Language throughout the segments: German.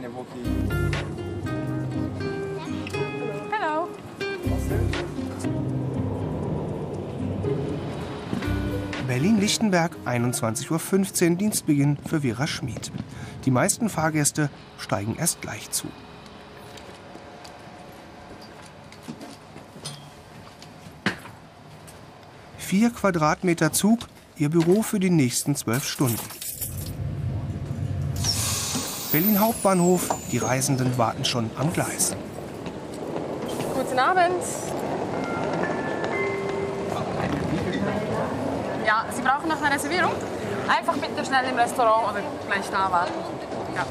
eine Woche. Hello. Berlin-Lichtenberg, 21.15 Uhr, Dienstbeginn für Vera Schmid. Die meisten Fahrgäste steigen erst gleich zu. Vier Quadratmeter Zug, ihr Büro für die nächsten zwölf Stunden. Berlin Hauptbahnhof, die Reisenden warten schon am Gleis. Guten Abend. Ja, Sie brauchen noch eine Reservierung? Einfach bitte schnell im Restaurant oder gleich da warten. Ja.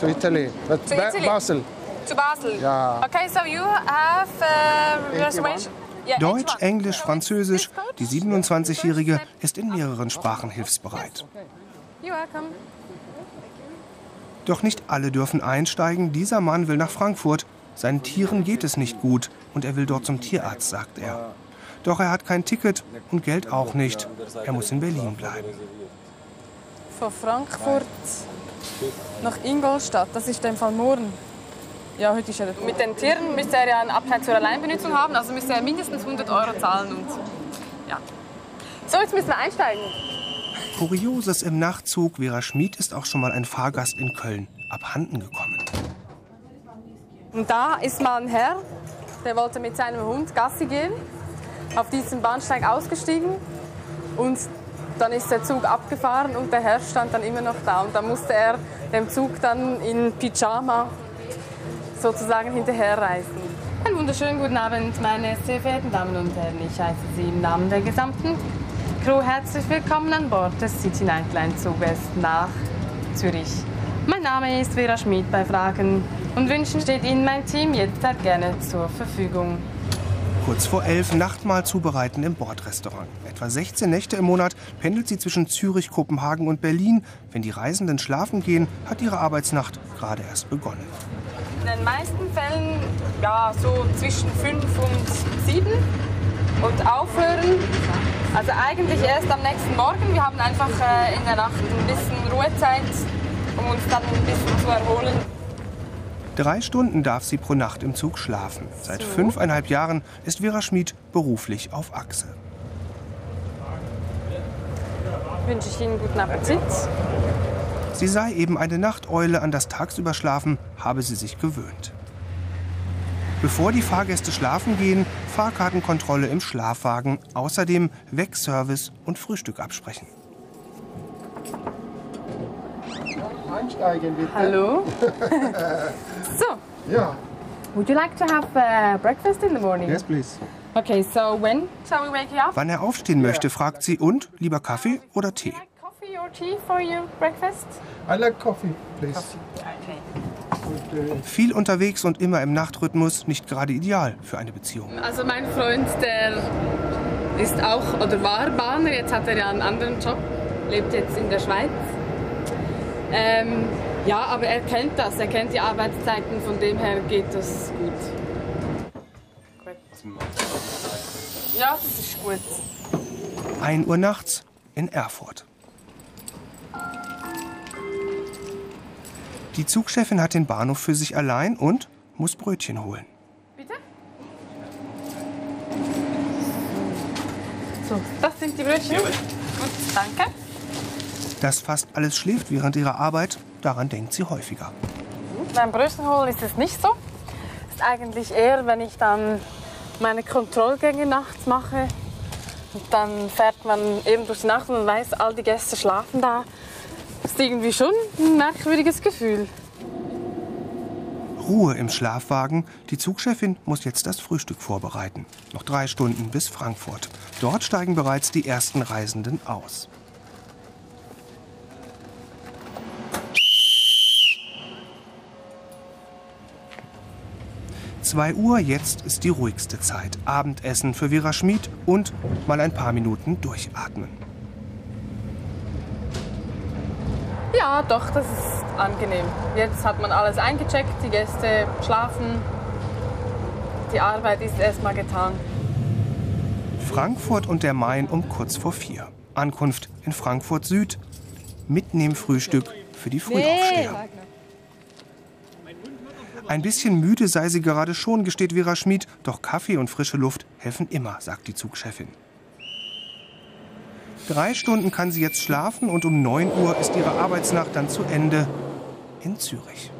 To Italy, but To Ba- Italy? Basel. To Basel? Ja. Okay, so you have uh, reservation? Yeah, Deutsch, H1. Englisch, Französisch. Die This 27-Jährige code? ist in mehreren Sprachen hilfsbereit. You're welcome. Doch nicht alle dürfen einsteigen. Dieser Mann will nach Frankfurt. Seinen Tieren geht es nicht gut und er will dort zum Tierarzt, sagt er. Doch er hat kein Ticket und Geld auch nicht. Er muss in Berlin bleiben. Von Frankfurt nach Ingolstadt, das ist in Fall morgen. Ja, heute ist er. Mit den Tieren müsste er ja einen Abteil zur Alleinbenutzung haben, also müsste er mindestens 100 Euro zahlen und ja. So, jetzt müssen wir einsteigen. Kurioses im Nachtzug. Vera Schmid ist auch schon mal ein Fahrgast in Köln abhanden gekommen. Und da ist mal ein Herr, der wollte mit seinem Hund Gassi gehen, auf diesem Bahnsteig ausgestiegen und dann ist der Zug abgefahren und der Herr stand dann immer noch da und da musste er dem Zug dann in Pyjama sozusagen hinterherreisen. Einen wunderschönen guten Abend, meine sehr verehrten Damen und Herren. Ich heiße Sie im Namen der gesamten Crew herzlich willkommen an Bord des City Nightline Zuges nach Zürich. Mein Name ist Vera Schmid bei Fragen und Wünschen steht Ihnen mein Team jederzeit gerne zur Verfügung. Kurz vor elf Nachtmahl zubereiten im Bordrestaurant. Etwa 16 Nächte im Monat pendelt sie zwischen Zürich, Kopenhagen und Berlin. Wenn die Reisenden schlafen gehen, hat ihre Arbeitsnacht gerade erst begonnen. In den meisten Fällen ja, so zwischen 5 und 7 und aufhören. Also eigentlich erst am nächsten Morgen. Wir haben einfach äh, in der Nacht ein bisschen Ruhezeit, um uns dann ein bisschen zu erholen. Drei Stunden darf sie pro Nacht im Zug schlafen. Seit fünfeinhalb Jahren ist Vera Schmid beruflich auf Achse. Wünsche ich Ihnen guten Appetit. Sie sei eben eine Nachteule, an das Tagsüberschlafen habe sie sich gewöhnt. Bevor die Fahrgäste schlafen gehen, Fahrkartenkontrolle im Schlafwagen, außerdem Wegservice und Frühstück absprechen. Einsteigen bitte. Hallo. so, Ja. would you like to have uh, breakfast in the morning? Yes, please. Okay, so when shall we wake you up? Wann er aufstehen möchte, fragt sie und lieber Kaffee oder Tee. Like coffee or tea for your breakfast? I like coffee, please. Okay. Viel unterwegs und immer im Nachtrhythmus, nicht gerade ideal für eine Beziehung. Also mein Freund, der ist auch oder war Bahner, jetzt hat er ja einen anderen Job, lebt jetzt in der Schweiz. Ähm, ja, aber er kennt das, er kennt die Arbeitszeiten, von dem her geht das gut. gut. Ja, das ist gut. 1 Uhr nachts in Erfurt. Die Zugchefin hat den Bahnhof für sich allein und muss Brötchen holen. Bitte? So, das sind die Brötchen. Gut, danke. Dass fast alles schläft während ihrer Arbeit, daran denkt sie häufiger. Beim Brötchen holen ist es nicht so. Ist eigentlich eher, wenn ich dann meine Kontrollgänge nachts mache. Und dann fährt man eben durch die Nacht und man weiß, all die Gäste schlafen da. Ist irgendwie schon ein merkwürdiges Gefühl. Ruhe im Schlafwagen. Die Zugchefin muss jetzt das Frühstück vorbereiten. Noch drei Stunden bis Frankfurt. Dort steigen bereits die ersten Reisenden aus. Zwei Uhr, jetzt ist die ruhigste Zeit. Abendessen für Vera Schmid und mal ein paar Minuten durchatmen. Ja, doch, das ist angenehm. Jetzt hat man alles eingecheckt, die Gäste schlafen. Die Arbeit ist erstmal getan. Frankfurt und der Main um kurz vor vier. Ankunft in Frankfurt Süd. Mitnehmen Frühstück für die Frühaufsteher. Ein bisschen müde sei sie gerade schon, gesteht Vera Schmid, doch Kaffee und frische Luft helfen immer, sagt die Zugchefin. Drei Stunden kann sie jetzt schlafen und um 9 Uhr ist ihre Arbeitsnacht dann zu Ende in Zürich.